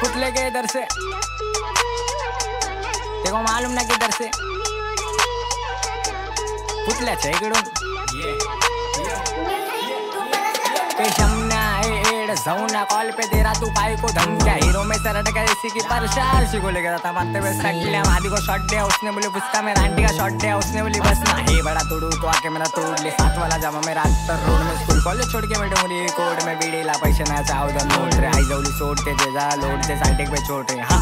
कुठले के इधर से देखो मालूम ना किधर से कुठल्याच्या इकडून के ए कॉल पे तेरा तू पाई को धमकिया हीरो में सरट कर इसी की परशार सी को लेकर था मारते हुए सट लिया आदि को शॉट दिया उसने बोली फुसका में आंटी का शॉट दिया उसने बोली बस ना हे बड़ा तोड़ू तो आके मेरा तोड़ ले साथ वाला जमा मेरा तर रोड में स्कूल कॉलेज छोड़ के मैं डोंगरी कोड में बीडीला पैसे ना चाव द नोट रे आई जवली सोडते ते जा लोडते साइटेक पे छोट रे हा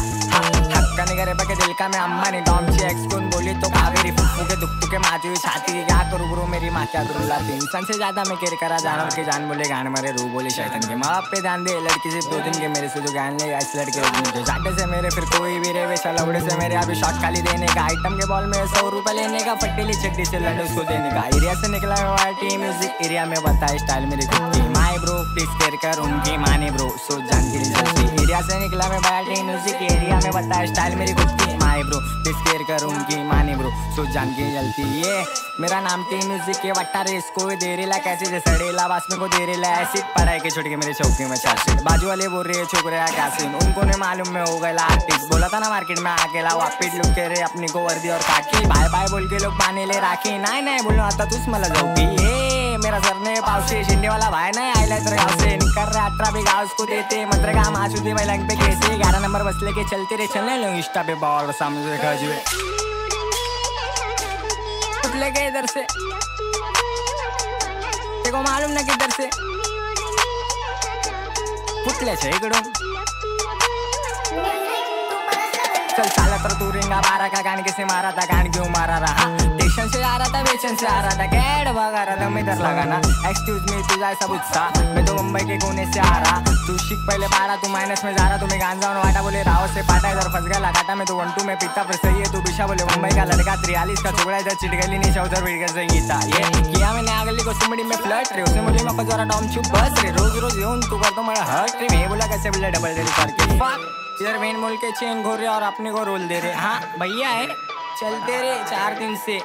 हक्का नहीं करे बके दिल का मैं अम्मा ने डॉम ची एक्स कौन बोली तो कावेरी फुफ्फू के दुख के माची हुई छाती की क्या करूँ ब्रो मेरी माँ क्या करूँ लाती इंसान से ज़्यादा मैं केयर करा जानवर के जान बोले गान मरे रू बोले शैतान के माँ पे ध्यान दे। लड़की से दो दिन के मेरे से जो ज्ञान ले इस लड़के मुझे जाटे से मेरे, फिर कोई भी रे वैसा लवड़े से मेरे, अभी शॉट खाली देने का। आइटम के बॉल में सौ रुपए लेने का पट्टीली चड्डी से लड़े उसको देने का। एरिया से निकला मैं वाटी म्यूज़िक एरिया में बता स्टाइल मेरी खुद की। माए ब्रो प्लीज़ केयर कर उनकी माने ब्रो सो जान के एरिया से निकला मैं बाटी म्यूज़िक एरिया में बता स्टाइल मेरी खुद की। ब्रो उनकी माने ब्रो सो जान के जल्दी ये मेरा नाम टी म्यूज़िक के वट्टा रे इसको दे रेला कैसे जैसे सड़ेला बास में को दे रेला ऐसी पढ़ाई के छोड़ के मेरे चौकी में चार बाजू वाले बोल रहे छोकरे क्या सीन उनको नहीं मालूम में हो गया आर्टिस्ट बोला था ना मार्केट में अकेला वापिट लुक के रे अपनी को वर्दी और काकी बाय बाय बोल के लोग पाने ले राखी। नाही नाही, बोलून आता तूच मला की ये मेरा सरने पावशे शिंदे वाला भाई नाही आयला तर गाव से। निकर रे अठरा भी गाव उसको देते मंत्र काम आजू दे मैं पे कैसे ग्यारह नंबर बसले के चलते रे चलने लो इंस्टा पे, बॉल सामने से खजुए कुठले के इधर से। देखो मालूम ना किधर से। कुठल्याच्या इकडून चल साला तर तू रिंगा बारा का गान किसे मारा था गान क्यों मारा रहा स्टेशन से आ रहा था बेचन से आ रहा था. कैड भगा रहा था मैं इधर लगा ना. एक्सक्यूज मी तुझा ऐसा बुझता मैं तो मुंबई के कोने से आ रहा. तू शिक पहले बारह तू माइनस में जा रहा. तुम्हें गान जाऊन वाटा बोले, राव, से पाटा इधर फंस गया लगाटा मैं तो वन टू में पीता पर सही है तू बिशा बोले, मुंबई का लड़का त्रियालीस का? टुकड़ा इधर चिट गली नहीं उधर वीड कर सही था ये किया मैंने आगली को सुमड़ी में फ्लट रे. उसने बोली मैं जरा डॉम छुप बस रे. रोज रोज येऊन तू करतो मला हर्ट रे. मैं बोला, कैसे बोले डबल डेली करके फक इधर मेन मोल के चेन घोर रहे और अपने को रोल दे रहे हाँ भैया है, चलते रहे चार दिन से।